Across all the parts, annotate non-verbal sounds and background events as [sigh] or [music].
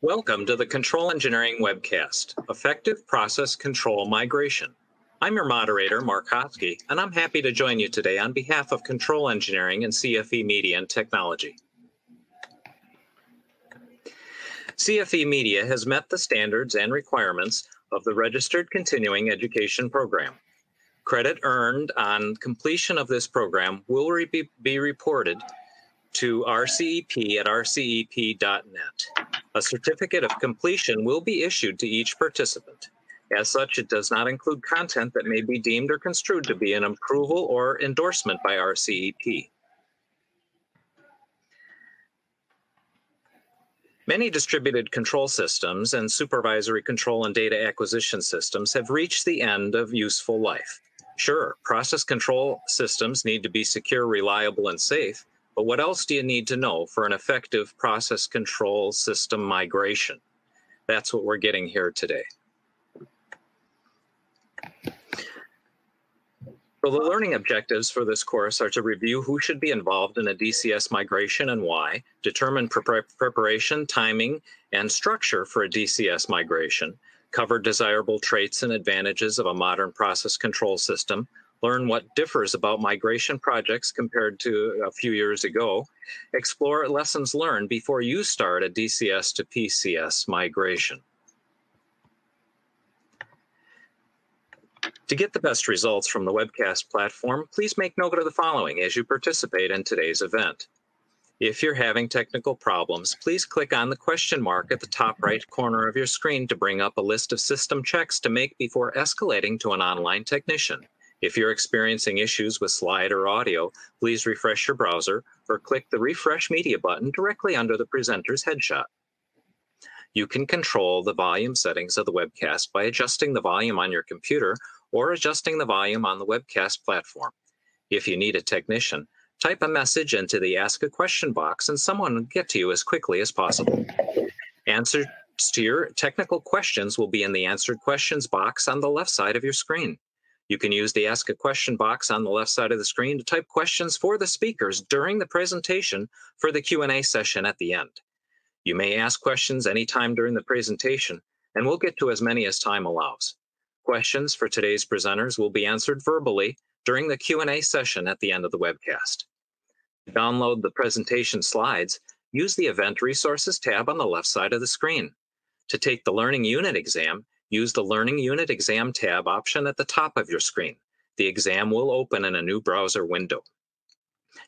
Welcome to the Control Engineering webcast, Effective Process Control Migration. I'm your moderator, Mark Hoske, and I'm happy to join you today on behalf of Control Engineering and CFE Media and Technology. CFE Media has met the standards and requirements of the Registered Continuing Education Program. Credit earned on completion of this program will re be reported to RCEP at rcep.net. A certificate of completion will be issued to each participant. As such, it does not include content that may be deemed or construed to be an approval or endorsement by RCEP. Many distributed control systems and supervisory control and data acquisition systems have reached the end of useful life. Sure, process control systems need to be secure, reliable, and safe, but what else do you need to know for an effective process control system migration? That's what we're getting here today. So the learning objectives for this course are to review who should be involved in a DCS migration and why, determine pre preparation, timing, and structure for a DCS migration, cover desirable traits and advantages of a modern process control system, learn what differs about migration projects compared to a few years ago, explore lessons learned before you start a DCS to PCS migration. To get the best results from the webcast platform, please make note of the following as you participate in today's event. If you're having technical problems, please click on the question mark at the top right corner of your screen to bring up a list of system checks to make before escalating to an online technician. If you're experiencing issues with slide or audio, please refresh your browser or click the Refresh Media button directly under the presenter's headshot. You can control the volume settings of the webcast by adjusting the volume on your computer or adjusting the volume on the webcast platform. If you need a technician, type a message into the Ask a Question box and someone will get to you as quickly as possible. Answers to your technical questions will be in the Answered Questions box on the left side of your screen. You can use the Ask a Question box on the left side of the screen to type questions for the speakers during the presentation for the Q&A session at the end. You may ask questions anytime during the presentation, and we'll get to as many as time allows. Questions for today's presenters will be answered verbally during the Q&A session at the end of the webcast. To download the presentation slides, use the Event Resources tab on the left side of the screen. To take the Learning Unit exam, use the Learning Unit Exam tab option at the top of your screen. The exam will open in a new browser window.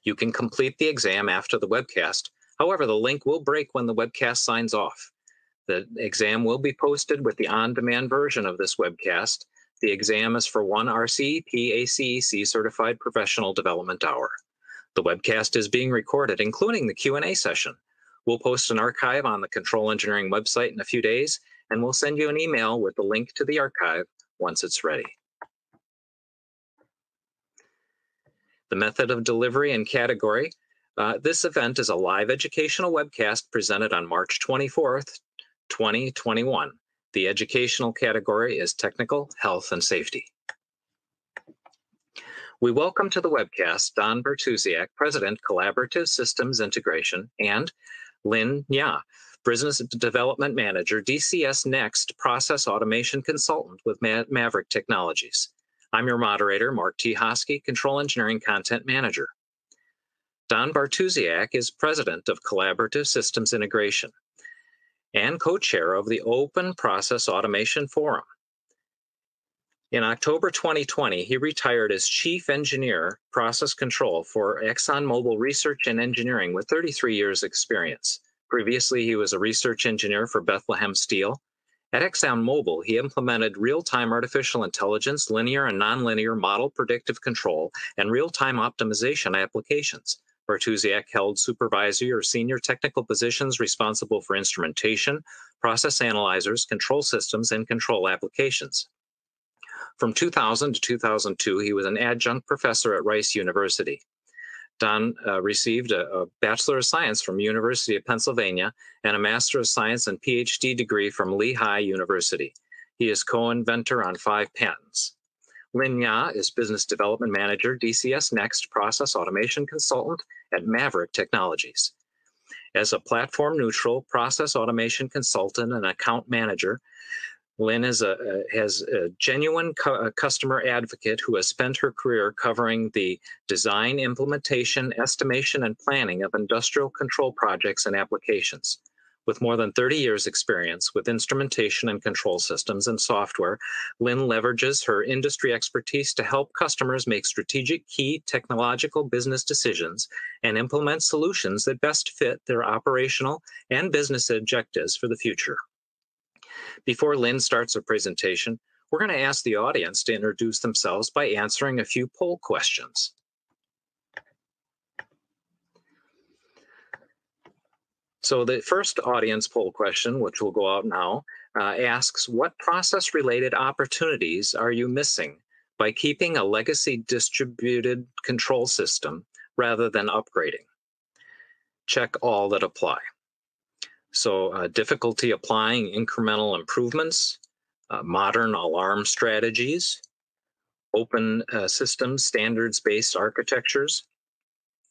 You can complete the exam after the webcast. However, the link will break when the webcast signs off. The exam will be posted with the on-demand version of this webcast. The exam is for one ACEC certified professional development hour. The webcast is being recorded, including the Q&A session. We'll post an archive on the Control Engineering website in a few days, and we'll send you an email with the link to the archive once it's ready. The method of delivery and category. Uh, this event is a live educational webcast presented on March 24th, 2021. The educational category is Technical, Health, and Safety. We welcome to the webcast Don Bartusiak, President, Collaborative Systems Integration, and Lynn Nya, Business Development Manager, DCS Next Process Automation Consultant with Ma Maverick Technologies. I'm your moderator, Mark T. Hoske, Control Engineering Content Manager. Don Bartusiak is President of Collaborative Systems Integration and co-chair of the Open Process Automation Forum. In October 2020, he retired as Chief Engineer Process Control for ExxonMobil Research and Engineering with 33 years experience. Previously, he was a research engineer for Bethlehem Steel. At ExxonMobil, he implemented real-time artificial intelligence, linear and nonlinear model predictive control, and real-time optimization applications. Bartusiak held supervisory or senior technical positions responsible for instrumentation, process analyzers, control systems, and control applications. From 2000 to 2002, he was an adjunct professor at Rice University. Don uh, received a, a, Bachelor of Science from University of Pennsylvania and a Master of Science and PhD degree from Lehigh University. He is co-inventor on five patents. Lynn Ya is Business Development Manager, DCS Next Process Automation Consultant at Maverick Technologies. As a platform neutral process automation consultant and account manager, Lynn is a, has a genuine cu- customer advocate who has spent her career covering the design, implementation, estimation, and planning of industrial control projects and applications. With more than 30 years' experience with instrumentation and control systems and software, Lynn leverages her industry expertise to help customers make strategic key technological business decisions and implement solutions that best fit their operational and business objectives for the future. Before Lynn starts her presentation, we're going to ask the audience to introduce themselves by answering a few poll questions. So the first audience poll question, which will go out now, uh, asks, what process-related opportunities are you missing by keeping a legacy distributed control system rather than upgrading? Check all that apply. So uh, difficulty applying incremental improvements, uh, modern alarm strategies, open uh, systems, standards-based architectures,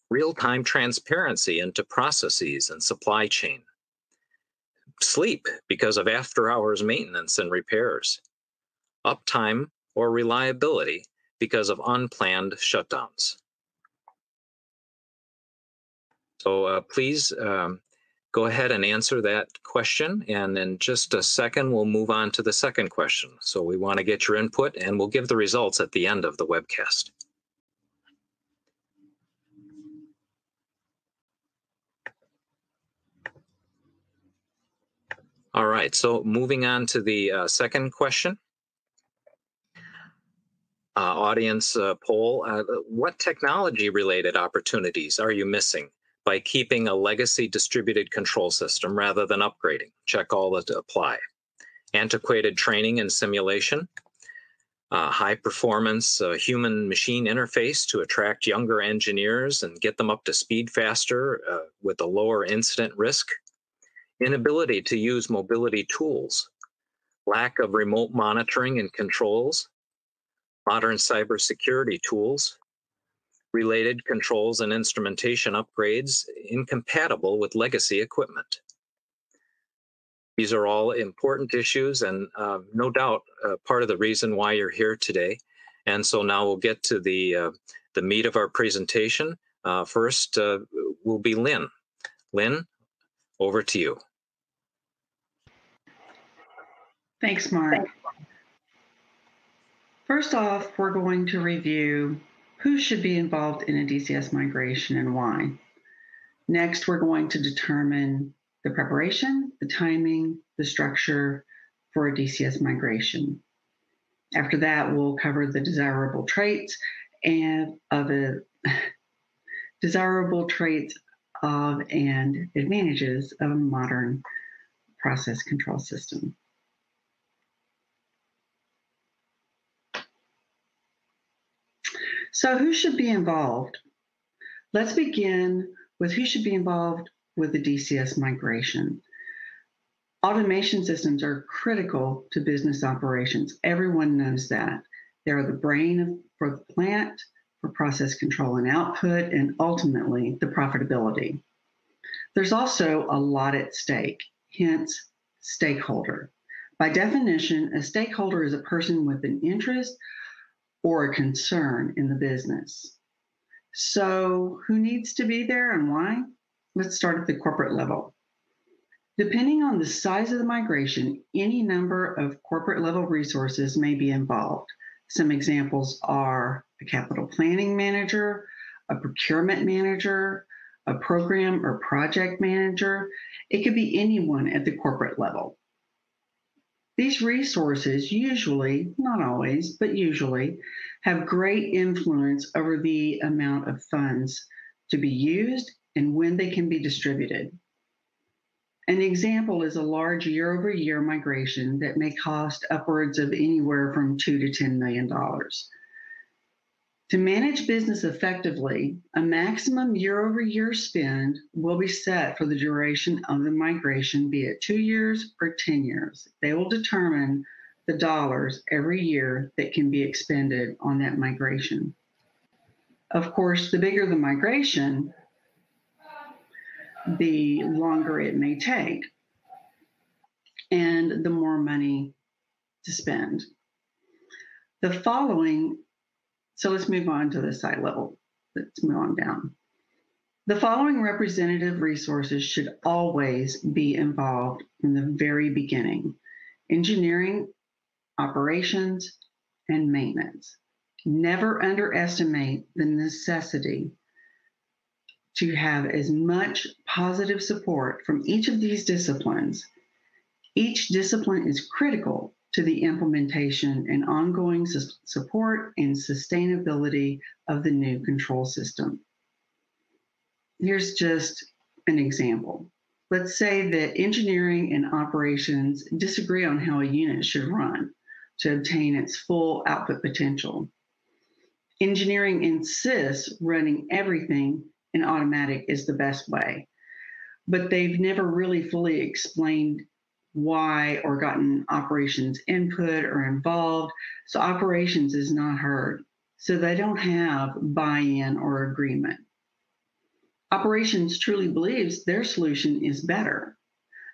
real-time transparency into processes and supply chain, sleep because of after-hours maintenance and repairs, uptime or reliability because of unplanned shutdowns. So uh, please um, go ahead and answer that question. And in just a second, we'll move on to the second question. So we want to get your input and we'll give the results at the end of the webcast. All right, so moving on to the uh, second question. Uh, audience uh, poll, uh, what technology related opportunities are you missing by keeping a legacy distributed control system rather than upgrading. Check all that apply. Antiquated training and simulation, uh, high performance uh, human machine interface to attract younger engineers and get them up to speed faster uh, with a lower incident risk, inability to use mobility tools, lack of remote monitoring and controls, modern cybersecurity tools, related controls and instrumentation upgrades incompatible with legacy equipment. These are all important issues and uh, no doubt uh, part of the reason why you're here today. And so now we'll get to the, uh, the meat of our presentation. Uh, first uh, will be Lynn. Lynn, over to you. Thanks, Mark. First off, we're going to review who should be involved in a DCS migration and why? Next, we're going to determine the preparation, the timing, the structure for a DCS migration. After that, we'll cover the desirable traits and of a [laughs] desirable traits of and advantages of a modern process control system. So, who should be involved? Let's begin with who should be involved with the DCS migration. Automation systems are critical to business operations. Everyone knows that. They are the brain for the plant, for process control and output, and ultimately the profitability. There's also a lot at stake, hence, stakeholder. By definition, a stakeholder is a person with an interest or a concern in the business. So, who needs to be there and why? Let's start at the corporate level. Depending on the size of the migration, any number of corporate level resources may be involved. Some examples are a capital planning manager, a procurement manager, a program or project manager. It could be anyone at the corporate level. These resources usually, not always, but usually, have great influence over the amount of funds to be used and when they can be distributed. An example is a large year over year migration that may cost upwards of anywhere from two to $10 million. To manage business effectively, a maximum year over year spend will be set for the duration of the migration, be it two years or 10 years. They will determine the dollars every year that can be expended on that migration. Of course, the bigger the migration, the longer it may take and the more money to spend. The following, so let's move on to the site level. Let's move on down. The following representative resources should always be involved from the very beginning engineering, operations, and maintenance. Never underestimate the necessity to have as much positive support from each of these disciplines. Each discipline is critical to the implementation and ongoing su- support and sustainability of the new control system. Here's just an example. Let's say that engineering and operations disagree on how a unit should run to obtain its full output potential. Engineering insists running everything in automatic is the best way, but they've never really fully explained why or gotten operations input or involved. So operations is not heard. So they don't have buy in or agreement. Operations truly believes their solution is better.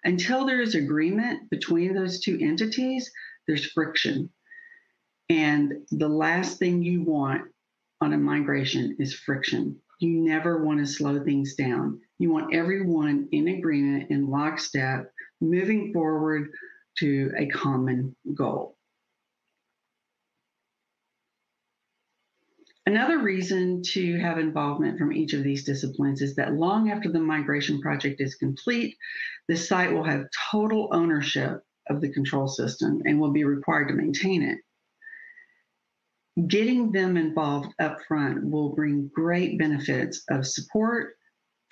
Until there is agreement between those two entities, there's friction. And the last thing you want on a migration is friction. You never want to slow things down. You want everyone in agreement in lockstep, moving forward to a common goal. Another reason to have involvement from each of these disciplines is that long after the migration project is complete, the site will have total ownership of the control system and will be required to maintain it. Getting them involved up front will bring great benefits of support,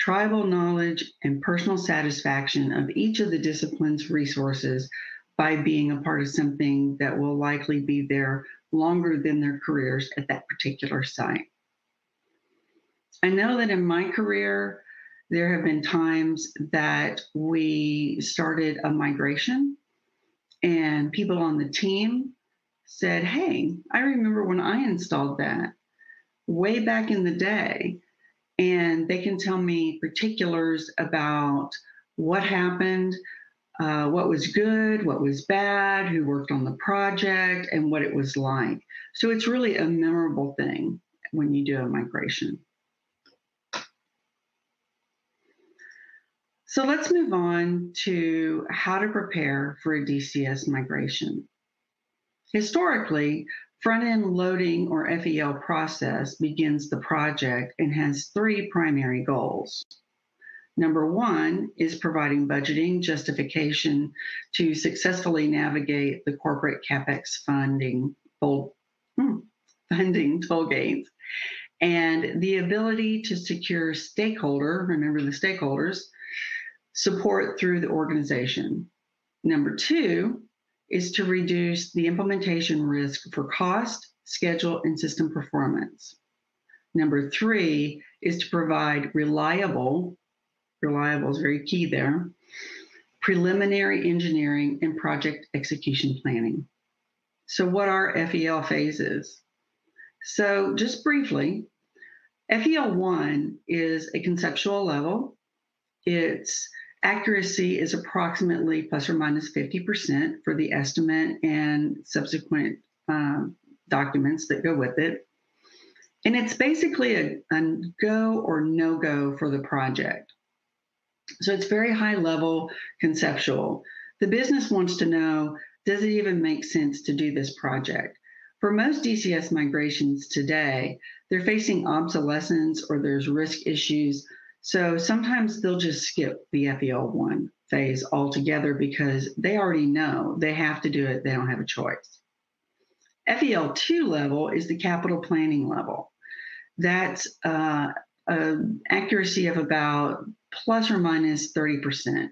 tribal knowledge, and personal satisfaction of each of the discipline's resources by being a part of something that will likely be there longer than their careers at that particular site. I know that in my career, there have been times that we started a migration and people on the team said, Hey, I remember when I installed that way back in the day. And they can tell me particulars about what happened, uh, what was good, what was bad, who worked on the project, and what it was like. So it's really a memorable thing when you do a migration. So let's move on to how to prepare for a DCS migration. Historically, front end loading or FEL process begins the project and has three primary goals. Number one is providing budgeting justification to successfully navigate the corporate capex funding hmm, funding toll gates and the ability to secure stakeholder, remember the stakeholders, support through the organization. Number two is to reduce the implementation risk for cost, schedule, and system performance. Number three is to provide reliable reliable is very key there. Preliminary engineering and project execution planning. So, what are FEL phases? So, just briefly, FEL 1 is a conceptual level. Its accuracy is approximately plus or minus 50% for the estimate and subsequent um, documents that go with it. And it's basically a, a go or no go for the project. So it's very high level conceptual. The business wants to know does it even make sense to do this project? For most DCS migrations today, they're facing obsolescence or there's risk issues. So sometimes they'll just skip the FEL1 phase altogether because they already know they have to do it, they don't have a choice. FEL2 level is the capital planning level. That's uh, an accuracy of about plus or minus 30%.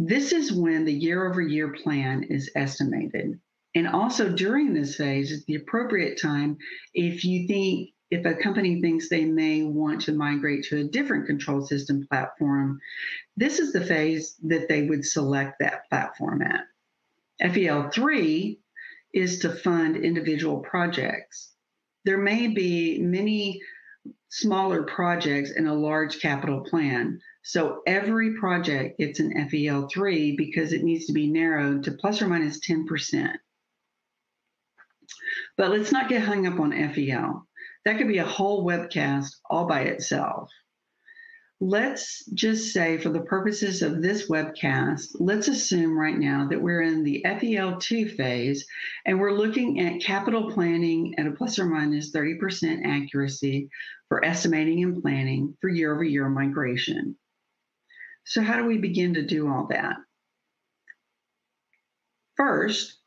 This is when the year over year plan is estimated. And also during this phase is the appropriate time if you think, if a company thinks they may want to migrate to a different control system platform, this is the phase that they would select that platform at. FEL3 is to fund individual projects. There may be many smaller projects in a large capital plan. So every project gets an FEL3 because it needs to be narrowed to plus or minus 10%. But let's not get hung up on FEL. That could be a whole webcast all by itself. Let's just say, for the purposes of this webcast, let's assume right now that we're in the FEL2 phase and we're looking at capital planning at a plus or minus 30% accuracy for estimating and planning for year over year migration. So, how do we begin to do all that? First,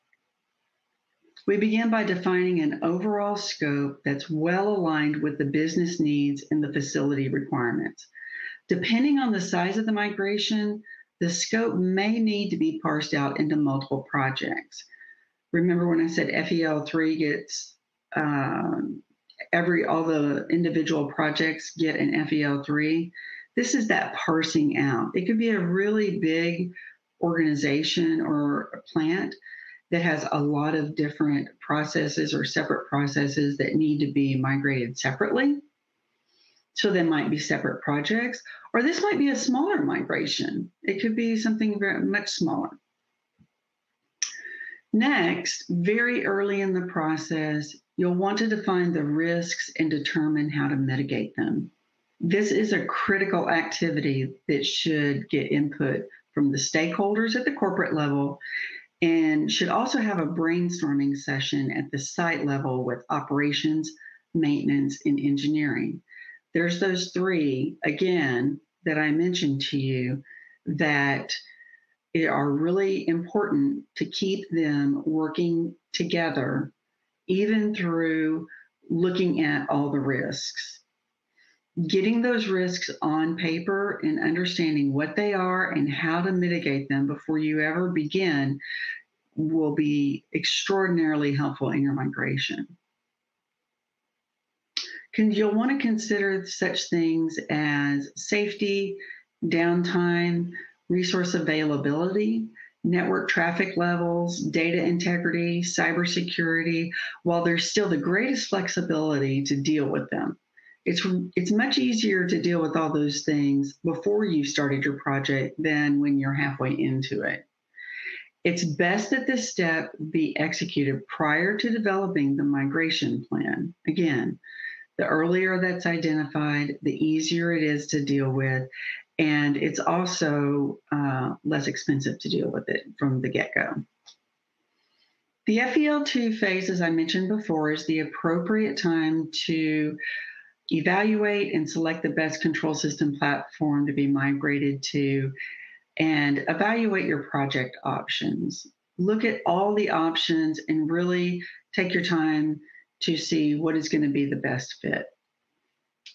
we begin by defining an overall scope that's well aligned with the business needs and the facility requirements. Depending on the size of the migration, the scope may need to be parsed out into multiple projects. Remember when I said FEL3 gets um, every all the individual projects get an FEL3? This is that parsing out. It could be a really big organization or a plant that has a lot of different processes or separate processes that need to be migrated separately. So there might be separate projects, or this might be a smaller migration. It could be something very much smaller. Next, very early in the process, you'll want to define the risks and determine how to mitigate them. This is a critical activity that should get input from the stakeholders at the corporate level and should also have a brainstorming session at the site level with operations, maintenance, and engineering. There's those three, again, that I mentioned to you that are really important to keep them working together, even through looking at all the risks. Getting those risks on paper and understanding what they are and how to mitigate them before you ever begin will be extraordinarily helpful in your migration. You'll want to consider such things as safety, downtime, resource availability, network traffic levels, data integrity, cybersecurity, while there's still the greatest flexibility to deal with them. It's, it's much easier to deal with all those things before you started your project than when you're halfway into it. It's best that this step be executed prior to developing the migration plan. Again, the earlier that's identified, the easier it is to deal with. And it's also uh, less expensive to deal with it from the get go. The FEL2 phase, as I mentioned before, is the appropriate time to evaluate and select the best control system platform to be migrated to and evaluate your project options. Look at all the options and really take your time to see what is going to be the best fit.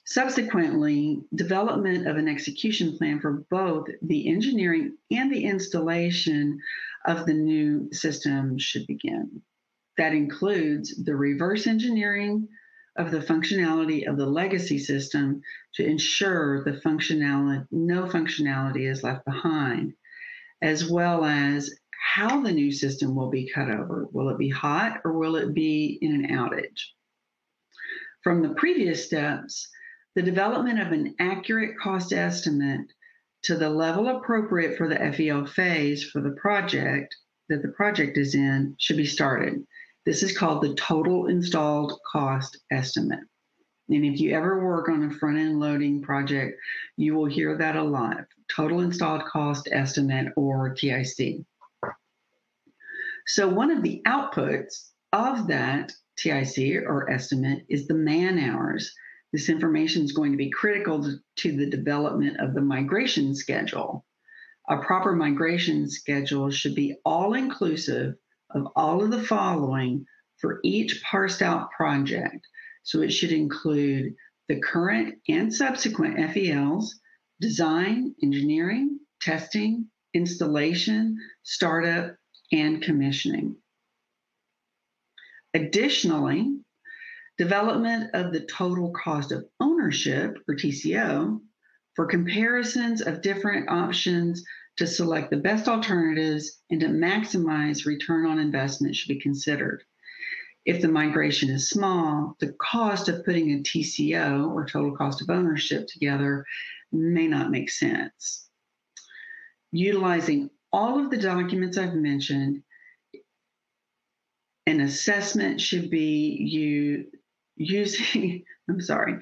Subsequently, development of an execution plan for both the engineering and the installation of the new system should begin. That includes the reverse engineering of the functionality of the legacy system to ensure the functionality, no functionality is left behind, as well as how the new system will be cut over. Will it be hot or will it be in an outage? From the previous steps, the development of an accurate cost estimate to the level appropriate for the FEL phase for the project that the project is in should be started. This is called the total installed cost estimate. And if you ever work on a front end loading project, you will hear that a lot total installed cost estimate or TIC. So, one of the outputs of that TIC or estimate is the man hours. This information is going to be critical to the development of the migration schedule. A proper migration schedule should be all inclusive of all of the following for each parsed out project. So it should include the current and subsequent FELs, design, engineering, testing, installation, startup, and commissioning. Additionally, development of the total cost of ownership, or TCO, for comparisons of different options to select the best alternatives and to maximize return on investment should be considered. If the migration is small, the cost of putting a TCO or total cost of ownership together may not make sense. Utilizing all of the documents I've mentioned, an assessment should be you using, [laughs] I'm sorry,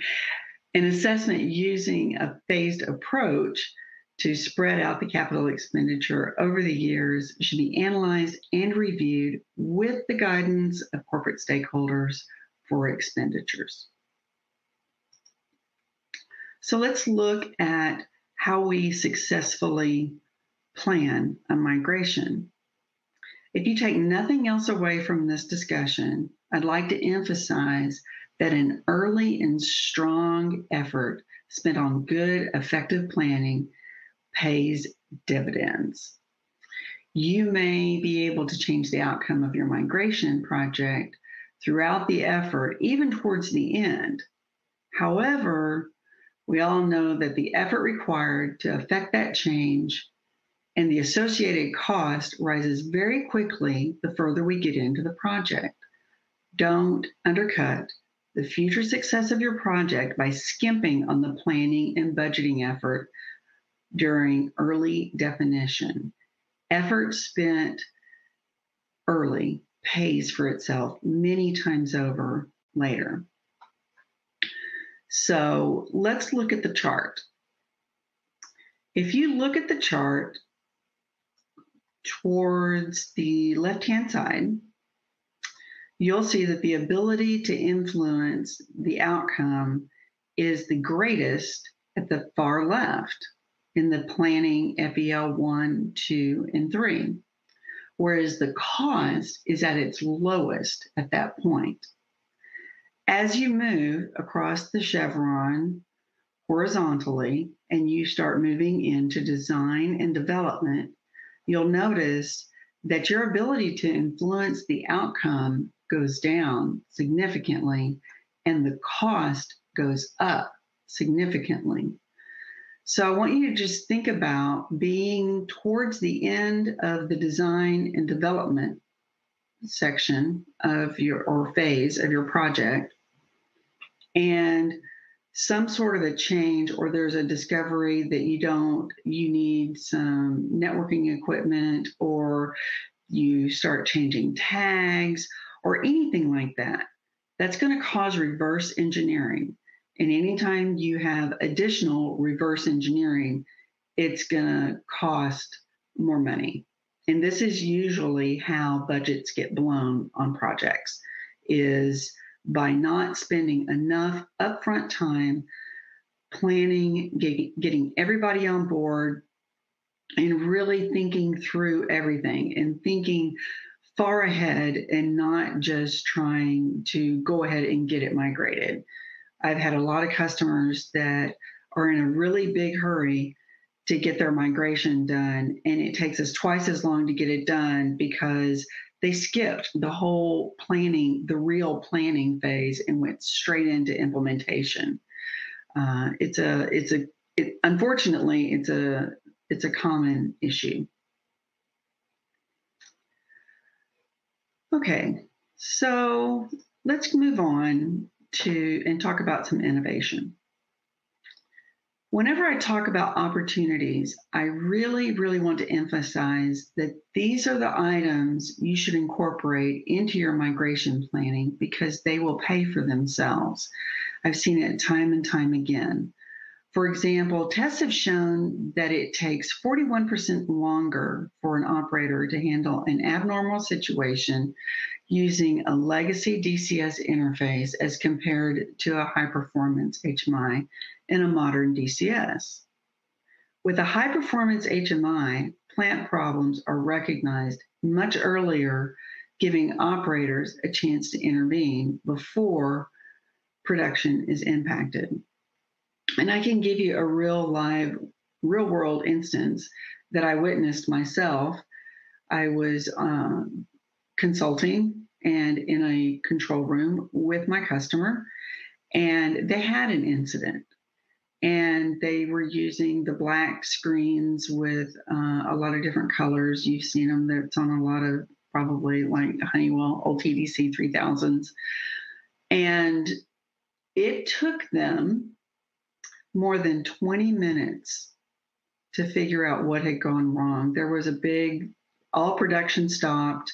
an assessment using a phased approach to spread out the capital expenditure over the years should be analyzed and reviewed with the guidance of corporate stakeholders for expenditures. So let's look at how we successfully plan a migration. If you take nothing else away from this discussion, I'd like to emphasize that an early and strong effort spent on good, effective planning pays dividends. You may be able to change the outcome of your migration project throughout the effort, even towards the end. However, we all know that the effort required to effect that change and the associated cost rises very quickly the further we get into the project. Don't undercut the future success of your project by skimping on the planning and budgeting effort during early definition. Effort spent early pays for itself many times over later. So let's look at the chart. If you look at the chart towards the left hand side, you'll see that the ability to influence the outcome is the greatest at the far left in the planning FEL 1, 2, and 3, whereas the cost is at its lowest at that point. As you move across the chevron horizontally and you start moving into design and development, you'll notice that your ability to influence the outcome goes down significantly and the cost goes up significantly. So I want you to just think about being towards the end of the design and development section of your or phase of your project. And some sort of a change or there's a discovery that you don't you need some networking equipment or you start changing tags or anything like that. That's going to cause reverse engineering and anytime you have additional reverse engineering, it's going to cost more money. And this is usually how budgets get blown on projects is by not spending enough upfront time planning, getting everybody on board, and really thinking through everything and thinking far ahead and not just trying to go ahead and get it migrated. I've had a lot of customers that are in a really big hurry to get their migration done, and it takes us twice as long to get it done because they skipped the whole planning, the real planning phase, and went straight into implementation. Uh, it's a, it's a, it, unfortunately, it's a, it's a common issue. Okay, so let's move on to and talk about some innovation. Whenever I talk about opportunities, I really, really want to emphasize that these are the items you should incorporate into your migration planning because they will pay for themselves. I've seen it time and time again. For example, tests have shown that it takes 41% longer for an operator to handle an abnormal situation using a legacy DCS interface as compared to a high performance HMI in a modern DCS. With a high performance HMI, plant problems are recognized much earlier, giving operators a chance to intervene before production is impacted. And I can give you a real live, real world instance that I witnessed myself. I was um, consulting and in a control room with my customer, and they had an incident. And they were using the black screens with uh, a lot of different colors. You've seen them, that's on a lot of probably like Honeywell old TDC 3000s. And it took them more than 20 minutes to figure out what had gone wrong. There was a big, all production stopped.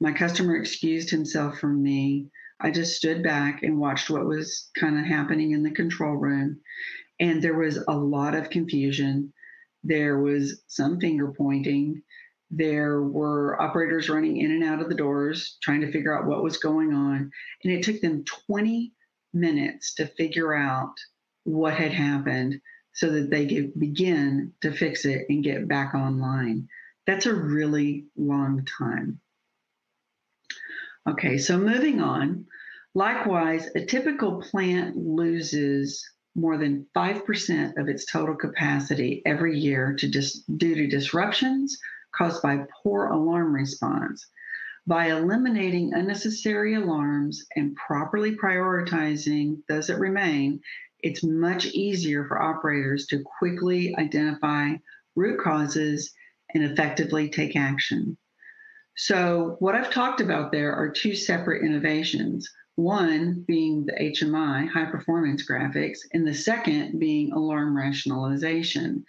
My customer excused himself from me. I just stood back and watched what was kind of happening in the control room. And there was a lot of confusion. There was some finger pointing. There were operators running in and out of the doors trying to figure out what was going on. And it took them 20 minutes to figure out what had happened so that they could begin to fix it and get back online. That's a really long time. Okay, so moving on. Likewise, a typical plant loses more than 5% of its total capacity every year to dis- due to disruptions caused by poor alarm response. By eliminating unnecessary alarms and properly prioritizing those that remain, it's much easier for operators to quickly identify root causes and effectively take action. So, what I've talked about there are two separate innovations one being the HMI, high performance graphics, and the second being alarm rationalization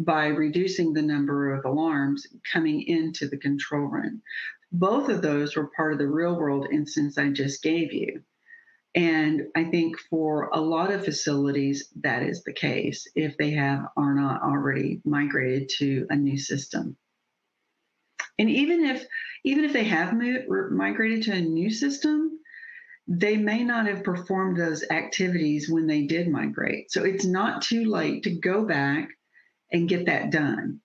by reducing the number of alarms coming into the control room. Both of those were part of the real world instance I just gave you. And I think for a lot of facilities, that is the case if they have are not already migrated to a new system. And even if even if they have moved, migrated to a new system, they may not have performed those activities when they did migrate. So it's not too late to go back and get that done.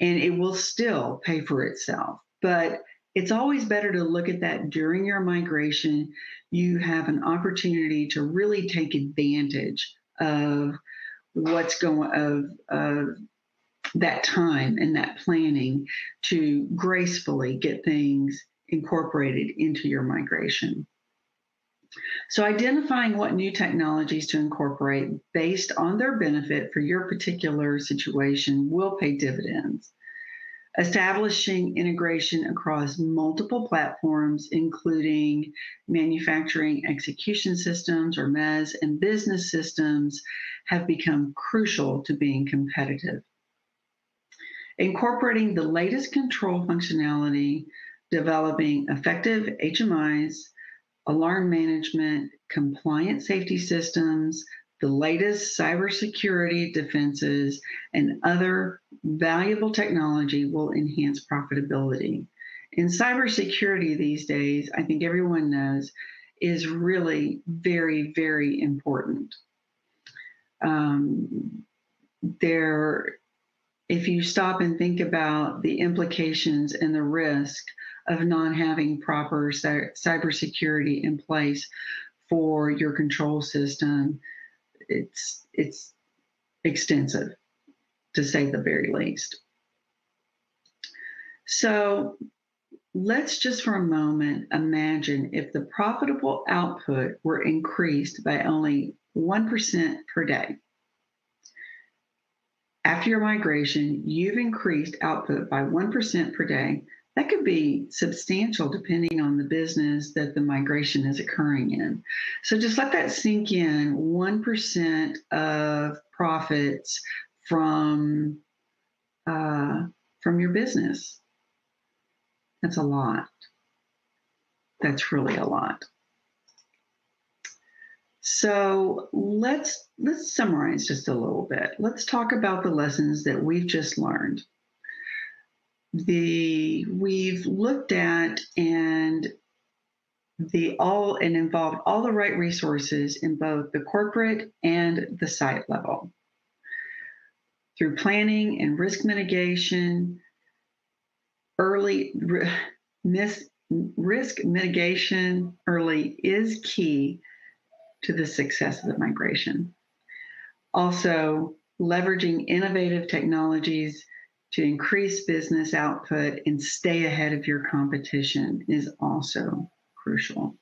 And it will still pay for itself. But it's always better to look at that during your migration. You have an opportunity to really take advantage of what's going of, of that time and that planning to gracefully get things incorporated into your migration. So, identifying what new technologies to incorporate based on their benefit for your particular situation will pay dividends establishing integration across multiple platforms, including manufacturing execution systems or MES and business systems, have become crucial to being competitive. Incorporating the latest control functionality, developing effective HMIs, alarm management, compliant safety systems, the latest cybersecurity defenses, and other valuable technology will enhance profitability. In cybersecurity these days, I think everyone knows, is really very, very important. Um, there, if you stop and think about the implications and the risk of not having proper cybersecurity in place for your control system, it's it's extensive to say the very least. So let's just for a moment imagine if the profitable output were increased by only 1% per day. After your migration, you've increased output by 1% per day that could be substantial depending on the business that the migration is occurring in. So just let that sink in 1% of profits from uh, from your business. That's a lot. That's really a lot. So let's let's summarize just a little bit. Let's talk about the lessons that we've just learned the we've looked at and the all and involved all the right resources in both the corporate and the site level. Through planning and risk mitigation early risk mitigation early is key to the success of the migration. Also leveraging innovative technologies to increase business output and stay ahead of your competition is also crucial.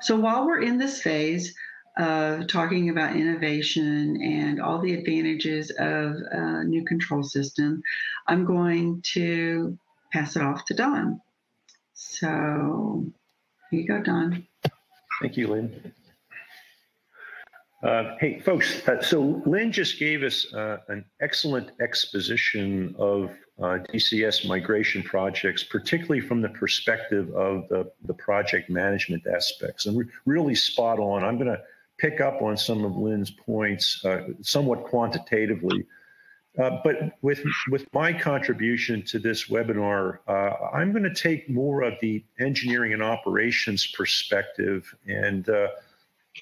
So while we're in this phase of talking about innovation and all the advantages of a new control system, I'm going to pass it off to Don. So here you go, Don. Thank you, Lynn. Uh, hey, folks, uh, so Lynn just gave us uh, an excellent exposition of uh, DCS migration projects, particularly from the perspective of the, the project management aspects, and re really spot on. I'm going to pick up on some of Lynn's points uh, somewhat quantitatively. Uh, but with with my contribution to this webinar, I'm going to take more of the engineering and operations perspective and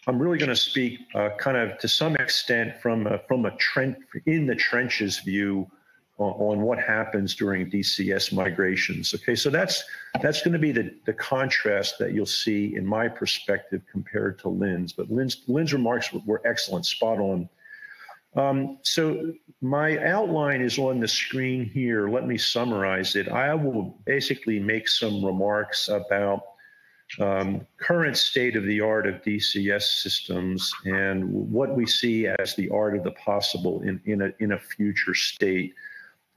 I'm really going to speak uh, kind of to some extent from a, from a trend in the trenches view on, on, what happens during DCS migrations. Okay, so that's that's going to be the, the contrast that you'll see in my perspective compared to Lynn's. But Lynn's, Lynn's remarks were, were excellent, spot on. Um, so my outline is on the screen here. Let me summarize it. I will basically make some remarks about um, current state of the art of DCS systems and what we see as the art of the possible in, in, a, in a future state.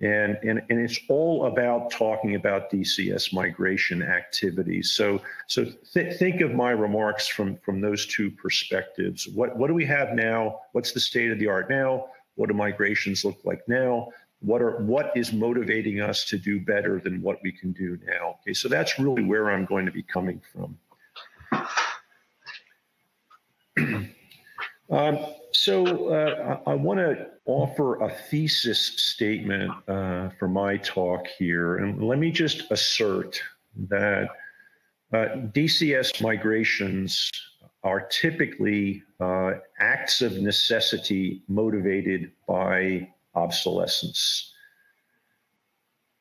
And, and, and it's all about talking about DCS migration activities. So, so th think of my remarks from, from those two perspectives. What, what do we have now? What's the state of the art now? What do migrations look like now? What are what is motivating us to do better than what we can do now? Okay so that's really where i'm going to be coming from. [clears throat] Um, so uh, I, I want to offer a thesis statement uh, for my talk here and let me just assert that uh, dcs migrations are typically uh, acts of necessity motivated by obsolescence.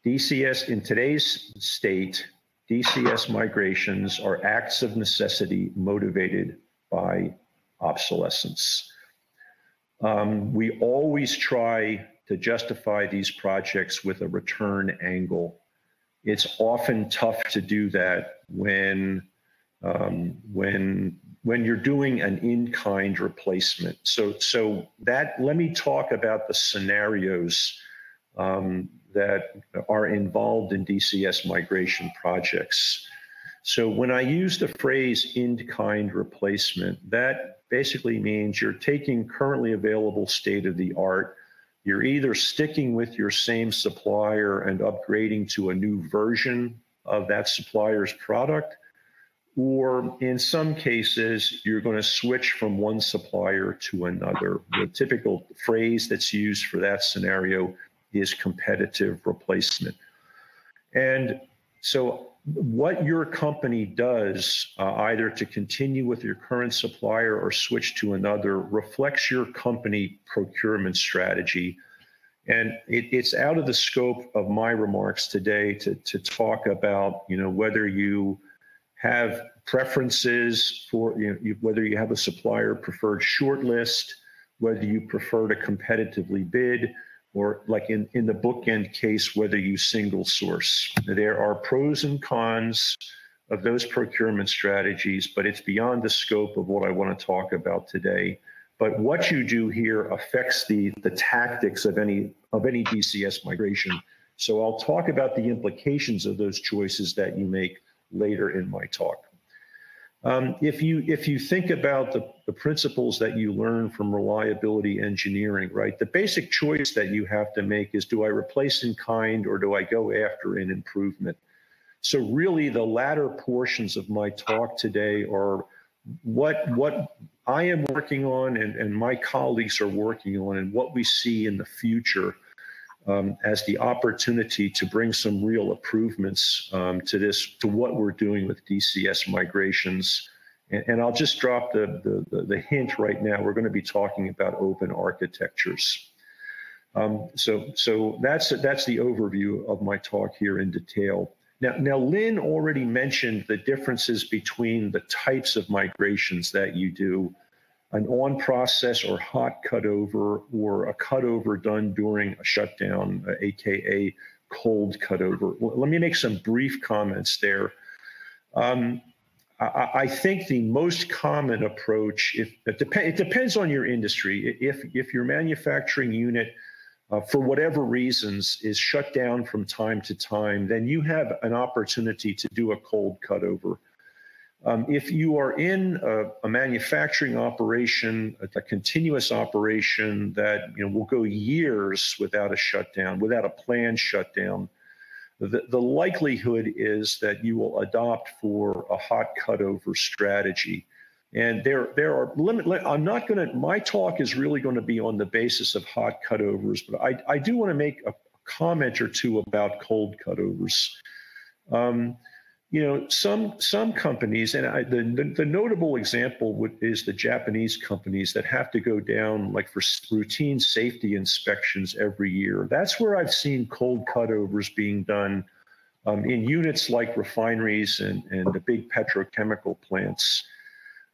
DCS in today's state, DCS migrations are acts of necessity motivated by obsolescence. Um, we always try to justify these projects with a return angle. It's often tough to do that when um, when when you're doing an in-kind replacement. So, so that let me talk about the scenarios um, that are involved in DCS migration projects. So when I use the phrase in-kind replacement, that basically means you're taking currently available state of the art. You're either sticking with your same supplier and upgrading to a new version of that supplier's product, or in some cases, you're going to switch from one supplier to another. The typical phrase that's used for that scenario is competitive replacement. And so, what your company does, uh, either to continue with your current supplier or switch to another, reflects your company procurement strategy. And it, it's out of the scope of my remarks today to, to talk about, you know, whether you have preferences for you know, whether you have a supplier preferred shortlist, whether you prefer to competitively bid, or like in, in the bookend case, whether you single source. There are pros and cons of those procurement strategies, but it's beyond the scope of what I want to talk about today. But what you do here affects the, the tactics of any of any DCS migration. So I'll talk about the implications of those choices that you make later in my talk. Um, if you if you think about the, the principles that you learn from reliability engineering, right, the basic choice that you have to make is do I replace in kind or do I go after an improvement? So really, the latter portions of my talk today are what what I am working on and, and my colleagues are working on and what we see in the future um, as the opportunity to bring some real improvements um, to this, to what we're doing with DCS migrations. And, and I'll just drop the, the, the, hint right now. We're going to be talking about open architectures. Um, so, so that's that's the overview of my talk here in detail. Now, now, Lynn already mentioned the differences between the types of migrations that you do an on process or hot cutover or a cutover done during a shutdown, uh, aka cold cutover. Let me make some brief comments there. Um, I, I, think the most common approach, if it, dep- it, depends on your industry. If if your manufacturing unit uh, for whatever reasons, is shut down from time to time, then you have an opportunity to do a cold cutover. Um, if you are in a, a manufacturing operation, a, a, continuous operation that you know will go years without a shutdown, without a planned shutdown, the, the likelihood is that you will adopt for a hot cutover strategy. And there, there are limit. I'm not going to. My talk is really going to be on the basis of hot cutovers, but I, I do want to make a comment or two about cold cutovers. Um, you know, some some companies, and I, the, the, the notable example would, is the Japanese companies that have to go down like for routine safety inspections every year. That's where I've seen cold cutovers being done um, in units like refineries and, and the big petrochemical plants.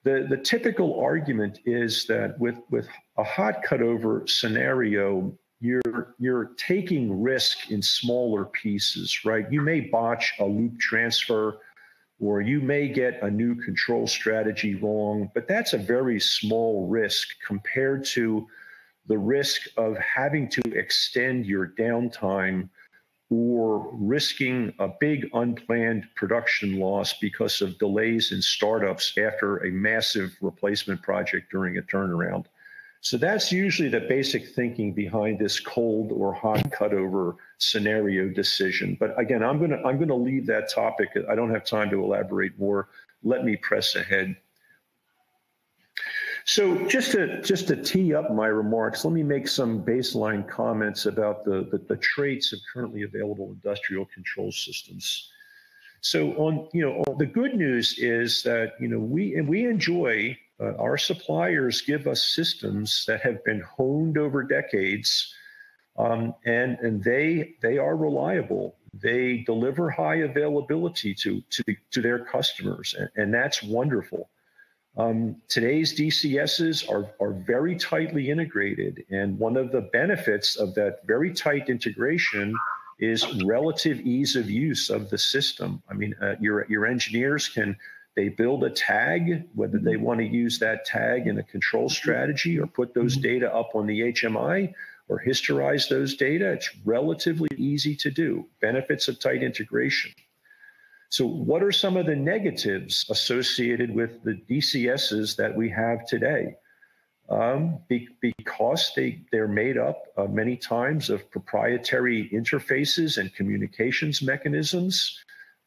The, the typical argument is that with, with a hot cutover scenario, you're you're taking risk in smaller pieces, right? You may botch a loop transfer or you may get a new control strategy wrong, but that's a very small risk compared to the risk of having to extend your downtime or risking a big unplanned production loss because of delays in startups after a massive replacement project during a turnaround. So that's usually the basic thinking behind this cold or hot cutover scenario decision. But again, I'm gonna I'm gonna leave that topic. I don't have time to elaborate more. Let me press ahead. So just to just to tee up my remarks, let me make some baseline comments about the, the, the traits of currently available industrial control systems. So on you know the good news is that you know we we enjoy uh, our suppliers give us systems that have been honed over decades, um, and and they they are reliable. They deliver high availability to to, to their customers, and, and that's wonderful. Um, today's DCSs are, are very tightly integrated, and one of the benefits of that very tight integration is relative ease of use of the system. I mean, uh, your your engineers can they build a tag, whether they want to use that tag in a control strategy or put those data up on the HMI or historize those data. It's relatively easy to do. Benefits of tight integration. So, what are some of the negatives associated with the DCSs that we have today? Um, be, because they, they're made up uh, many times of proprietary interfaces and communications mechanisms.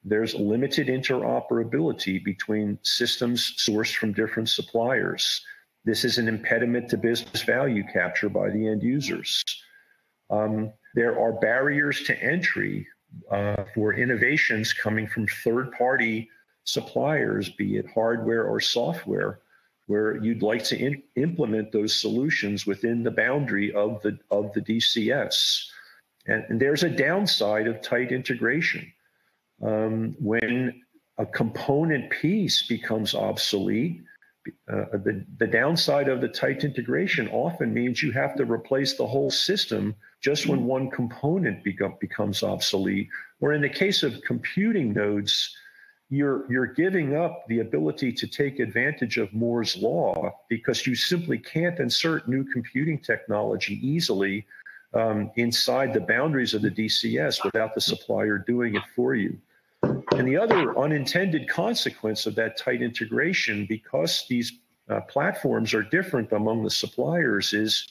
There's limited interoperability between systems sourced from different suppliers. This is an impediment to business value capture by the end users. Um, there are barriers to entry uh, for innovations coming from third party suppliers, be it hardware or software, where you'd like to in- implement those solutions within the boundary of the, of the DCS. And, and there's a downside of tight integration. Um, when a component piece becomes obsolete, uh, the, the downside of the tight integration often means you have to replace the whole system just when one component become, becomes obsolete. Or in the case of computing nodes, you're, you're giving up the ability to take advantage of Moore's law because you simply can't insert new computing technology easily um, inside the boundaries of the DCS without the supplier doing it for you. And the other unintended consequence of that tight integration, because these uh, platforms are different among the suppliers, is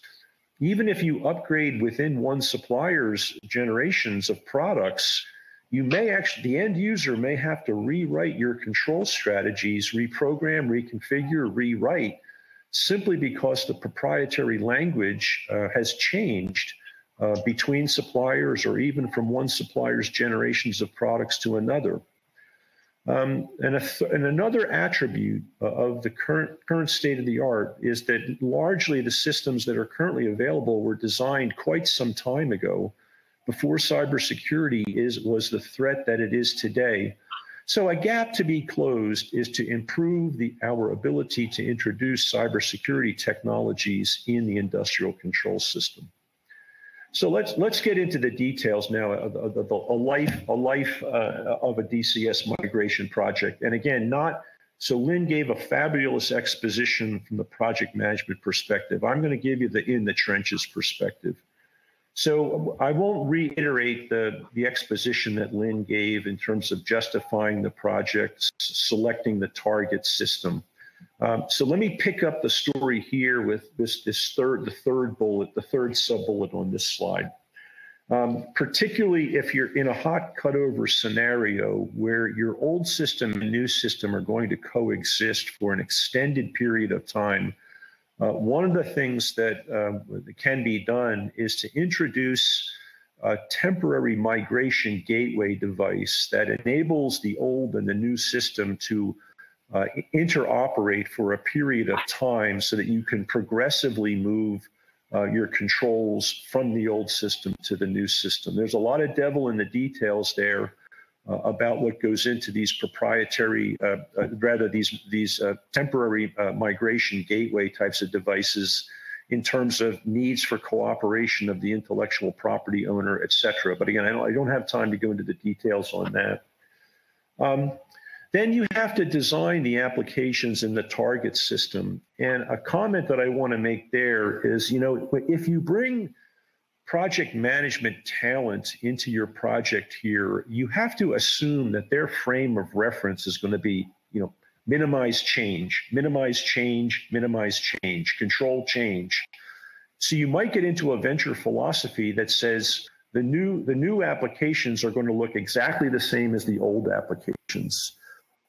even if you upgrade within one supplier's generations of products, you may actually, the end user may have to rewrite your control strategies, reprogram, reconfigure, rewrite, simply because the proprietary language uh, has changed uh, between suppliers or even from one supplier's generations of products to another. Um, and, th- and, another attribute uh, of the current current state of the art is that largely the systems that are currently available were designed quite some time ago, before cybersecurity is was the threat that it is today. So a gap to be closed is to improve the, our ability to introduce cybersecurity technologies in the industrial control system. So let's let's get into the details now of, of, of a life a life uh, of a DCS migration project. And again, not so Lynn gave a fabulous exposition from the project management perspective. I'm going to give you the in the trenches perspective. So I won't reiterate the, the exposition that Lynn gave in terms of justifying the project, selecting the target system. Um, so let me pick up the story here with this, this third, the third bullet, the third sub bullet on this slide. Um, particularly if you're in a hot cutover scenario where your old system and new system are going to coexist for an extended period of time uh, one of the things that um, can be done is to introduce a temporary migration gateway device that enables the old and the new system to uh, interoperate for a period of time so that you can progressively move uh, your controls from the old system to the new system. There's a lot of devil in the details there uh, about what goes into these proprietary, uh, uh, rather these these uh, temporary uh, migration gateway types of devices, in terms of needs for cooperation of the intellectual property owner, et cetera. But again, I don't, I don't have time to go into the details on that. Um, then you have to design the applications in the target system. And a comment that I want to make there is, you know, if you bring project management talent into your project here, you have to assume that their frame of reference is going to be, you know, minimize change, minimize change, minimize change, control change. So you might get into a venture philosophy that says the new the new applications are going to look exactly the same as the old applications.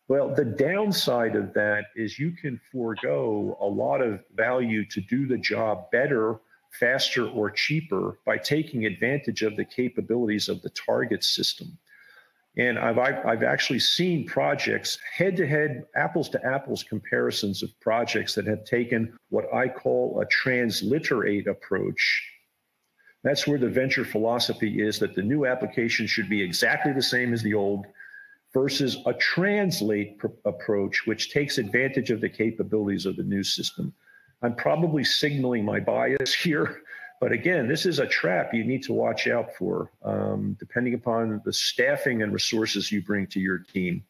Well, the downside of that is you can forego a lot of value to do the job better faster or cheaper by taking advantage of the capabilities of the target system. And I've, I've actually seen projects, head to head, apples to apples comparisons of projects that have taken what I call a transliterate approach. That's where the venture philosophy is that the new application should be exactly the same as the old versus a translate pr- approach, which takes advantage of the capabilities of the new system. I'm probably signaling my bias [laughs] here, but again, this is a trap you need to watch out for, um, depending upon the staffing and resources you bring to your team.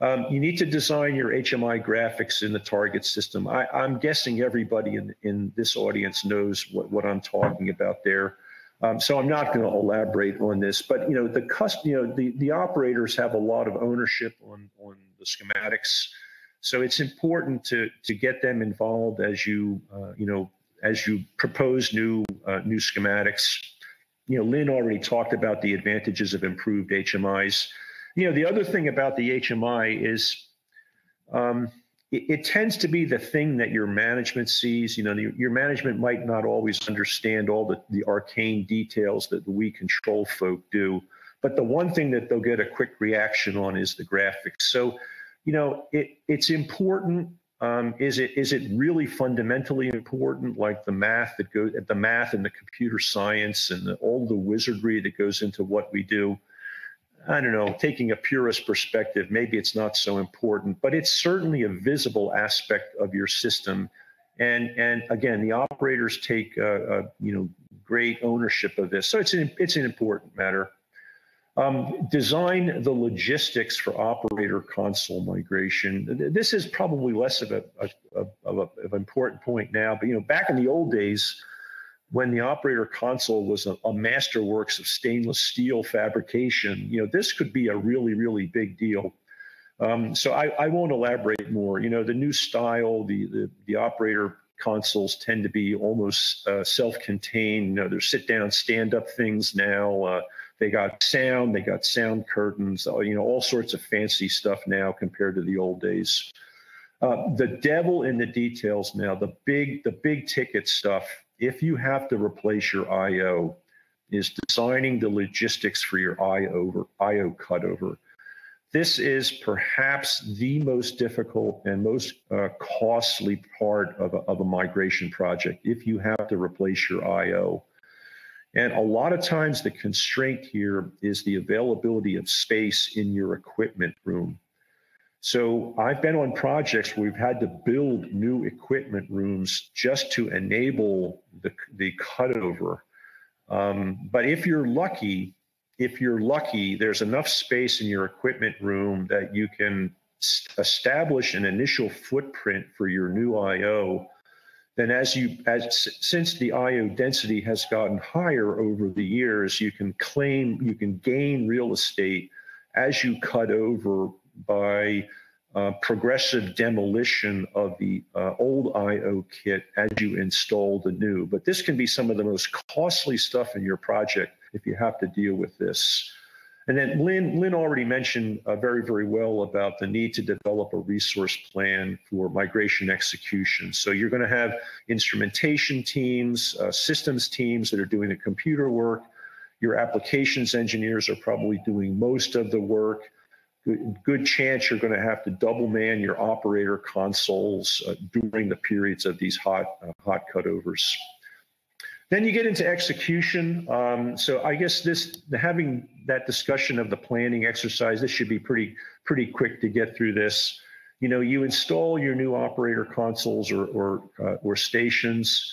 Um, you need to design your HMI graphics in the target system. I, am guessing everybody in, in this audience knows what, what I'm talking about there. Um, so I'm not going to elaborate on this, but you know the cust- you know the, the operators have a lot of ownership on on the schematics. So it's important to to get them involved as you uh, you know as you propose new uh, new schematics. You know, Lynn already talked about the advantages of improved HMIs. You know, the other thing about the HMI is um, it, it, tends to be the thing that your management sees. You know, the, your management might not always understand all the, the arcane details that we control folk do. But the one thing that they'll get a quick reaction on is the graphics. So you know, it, it's important. Um, is it is it really fundamentally important, like the math that goes at the math and the computer science and the, all the wizardry that goes into what we do? I don't know. Taking a purist perspective, maybe it's not so important, but it's certainly a visible aspect of your system. And and again, the operators take uh, uh, you know great ownership of this, so it's an it's an important matter. Um, design the logistics for operator console migration. This is probably less of a, a, a, of, a of an important point now, but you know, back in the old days, when the operator console was a, a masterworks of stainless steel fabrication, you know, this could be a really, really big deal. Um, so I, I, won't elaborate more. You know, the new style, the the, the operator consoles tend to be almost uh, self-contained. You know, they're sit-down, stand-up things now. Uh, they got sound, they got sound curtains, uh, you know, all sorts of fancy stuff now compared to the old days. Uh, the devil in the details now, the big, the big ticket stuff. If you have to replace your I/O, is designing the logistics for your I/O I/O cutover. This is perhaps the most difficult and most uh, costly part of a, of a migration project. If you have to replace your I/O, and a lot of times, the constraint here is the availability of space in your equipment room. So I've been on projects where we've had to build new equipment rooms just to enable the, the cutover. Um, but if you're lucky, if you're lucky, there's enough space in your equipment room that you can establish an initial footprint for your new IO then as you as since the IO density has gotten higher over the years, you can claim you can gain real estate as you cut over by uh, progressive demolition of the uh, old IO kit as you install the new. But this can be some of the most costly stuff in your project if you have to deal with this. And then Lynn, Lynn already mentioned uh, very, very well about the need to develop a resource plan for migration execution. So you're going to have instrumentation teams, uh, systems teams that are doing the computer work. Your applications engineers are probably doing most of the work. Good, chance you're going to have to double man your operator consoles uh, during the periods of these hot, uh, hot cutovers. Then you get into execution. Um, so I guess this having that discussion of the planning exercise, this should be pretty pretty quick to get through this. You know, you install your new operator consoles or or, uh, or stations,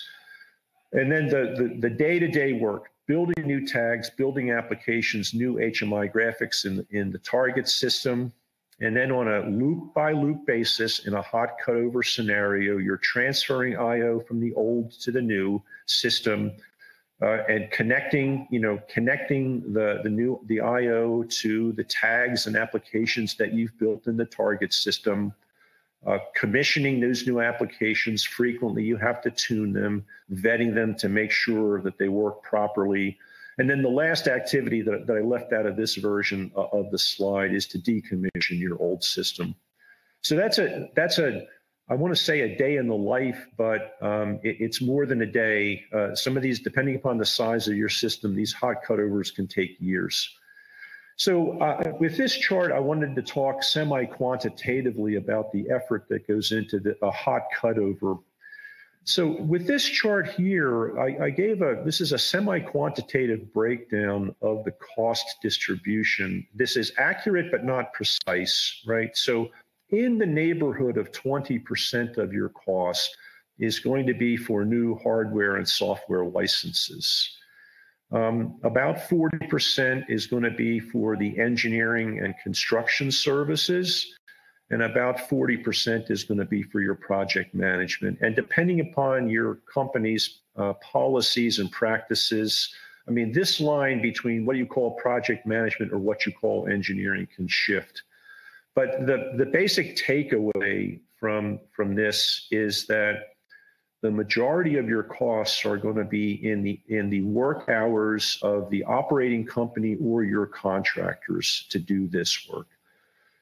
and then the the, the day-to-day work, building new tags, building applications, new HMI graphics in in the target system, and then on a loop by loop basis in a hot cutover scenario, you're transferring IO from the old to the new system uh, and connecting, you know, connecting the, the new the IO to the tags and applications that you've built in the target system. Uh, commissioning those new applications frequently, you have to tune them, vetting them to make sure that they work properly. And then the last activity that, that I left out of this version of the slide is to decommission your old system. So that's a that's a I want to say a day in the life, but um, it, it's more than a day. Uh, some of these, depending upon the size of your system, these hot cutovers can take years. So uh, with this chart, I wanted to talk semi-quantitatively about the effort that goes into the, a hot cutover. So with this chart here, I, I gave a, this is a semi-quantitative breakdown of the cost distribution. This is accurate, but not precise, right? So in the neighborhood of 20% of your cost is going to be for new hardware and software licenses. Um, about 40% is going to be for the engineering and construction services, and about 40% is going to be for your project management. And depending upon your company's uh, policies and practices, I mean, this line between what you call project management or what you call engineering can shift. But the, the basic takeaway from, from this is that the majority of your costs are going to be in the in the work hours of the operating company or your contractors to do this work.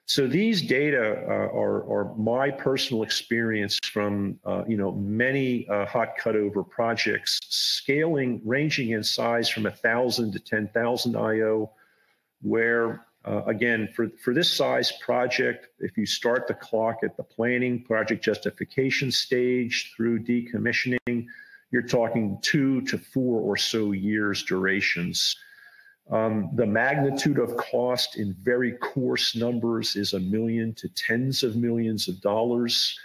So these data uh, are, are my personal experience from uh, you know many uh, hot cutover projects, scaling ranging in size from a thousand to ten thousand IO, where uh, again, for, for this size project, if you start the clock at the planning, project justification stage through decommissioning, you're talking two to four or so years durations. Um, the magnitude of cost in very coarse numbers is a million to tens of millions of dollars.